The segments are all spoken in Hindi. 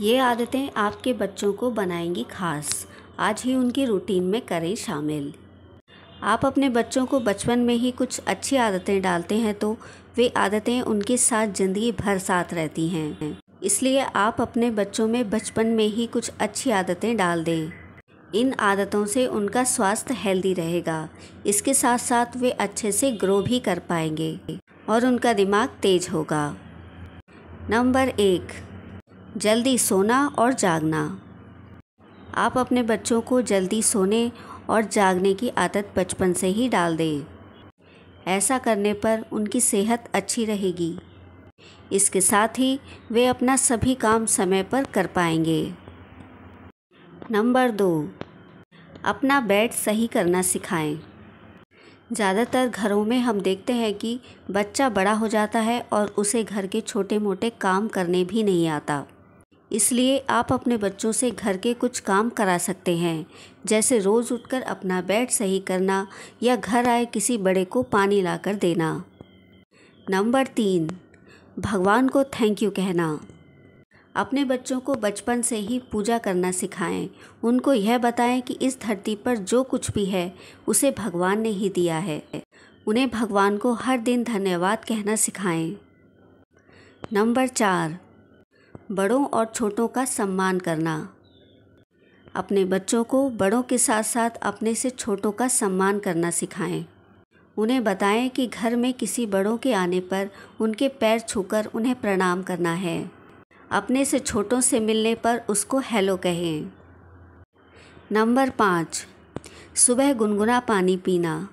ये आदतें आपके बच्चों को बनाएँगी खास। आज ही उनकी रूटीन में करें शामिल। आप अपने बच्चों को बचपन में ही कुछ अच्छी आदतें डालते हैं तो वे आदतें उनके साथ ज़िंदगी भर साथ रहती हैं। इसलिए आप अपने बच्चों में बचपन में ही कुछ अच्छी आदतें डाल दें। इन आदतों से उनका स्वास्थ्य हेल्दी रहेगा। इसके साथ साथ वे अच्छे से ग्रो भी कर पाएँगे और उनका दिमाग तेज होगा। नंबर एक जल्दी सोना और जागना। आप अपने बच्चों को जल्दी सोने और जागने की आदत बचपन से ही डाल दें। ऐसा करने पर उनकी सेहत अच्छी रहेगी। इसके साथ ही वे अपना सभी काम समय पर कर पाएँगे। नंबर दो, अपना बेड सही करना सिखाएँ। ज़्यादातर घरों में हम देखते हैं कि बच्चा बड़ा हो जाता है और उसे घर के छोटे मोटे काम करने भी नहीं आता। इसलिए आप अपने बच्चों से घर के कुछ काम करा सकते हैं, जैसे रोज़ उठकर अपना बेड सही करना या घर आए किसी बड़े को पानी लाकर देना। नंबर तीन, भगवान को थैंक यू कहना। अपने बच्चों को बचपन से ही पूजा करना सिखाएँ। उनको यह बताएँ कि इस धरती पर जो कुछ भी है, उसे भगवान ने ही दिया है। उन्हें भगवान को हर दिन धन्यवाद कहना सिखाएँ। नंबर चार बड़ों और छोटों का सम्मान करना। अपने बच्चों को बड़ों के साथ साथ अपने से छोटों का सम्मान करना सिखाएँ। उन्हें बताएँ कि घर में किसी बड़ों के आने पर उनके पैर छूकर उन्हें प्रणाम करना है। अपने से छोटों से मिलने पर उसको हेलो कहें। नंबर पाँच, सुबह गुनगुना पानी पीना।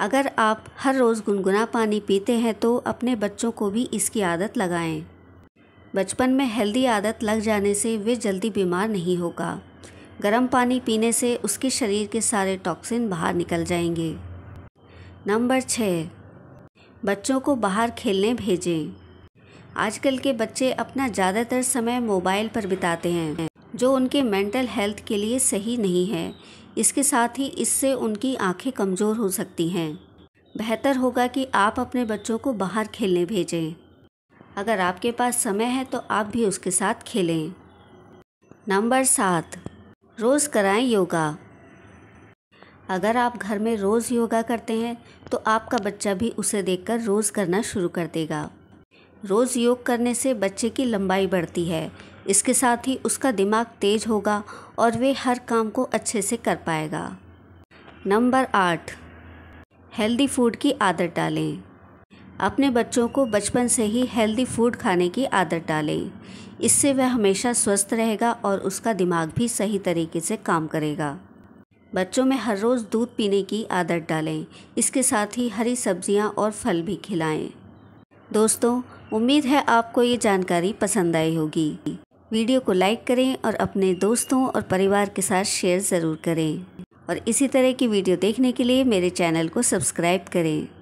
अगर आप हर रोज़ गुनगुना पानी पीते हैं तो अपने बच्चों को भी इसकी आदत लगाएँ। बचपन में हेल्दी आदत लग जाने से वे जल्दी बीमार नहीं होगा। गर्म पानी पीने से उसके शरीर के सारे टॉक्सिन बाहर निकल जाएँगे। नंबर छः बच्चों को बाहर खेलने भेजें। आजकल के बच्चे अपना ज़्यादातर समय मोबाइल पर बिताते हैं, जो उनके मेंटल हेल्थ के लिए सही नहीं है। इसके साथ ही इससे उनकी आँखें कमज़ोर हो सकती हैं। बेहतर होगा कि आप अपने बच्चों को बाहर खेलने भेजें। अगर आपके पास समय है तो आप भी उसके साथ खेलें। नंबर सात, रोज़ कराएँ योगा। अगर आप घर में रोज़ योगा करते हैं तो आपका बच्चा भी उसे देखकर रोज़ करना शुरू कर देगा। रोज़ योग करने से बच्चे की लंबाई बढ़ती है। इसके साथ ही उसका दिमाग तेज होगा और वे हर काम को अच्छे से कर पाएगा। नंबर आठ, हेल्दी फ़ूड की आदत डालें। अपने बच्चों को बचपन से ही हेल्दी फ़ूड खाने की आदत डालें। इससे वह हमेशा स्वस्थ रहेगा और उसका दिमाग भी सही तरीके से काम करेगा। बच्चों में हर रोज़ दूध पीने की आदत डालें। इसके साथ ही हरी सब्ज़ियाँ और फल भी खिलाएँ। दोस्तों, उम्मीद है आपको ये जानकारी पसंद आई होगी। वीडियो को लाइक करें और अपने दोस्तों और परिवार के साथ शेयर ज़रूर करें। और इसी तरह की वीडियो देखने के लिए मेरे चैनल को सब्सक्राइब करें।